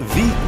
V.